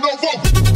no vote.